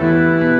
Música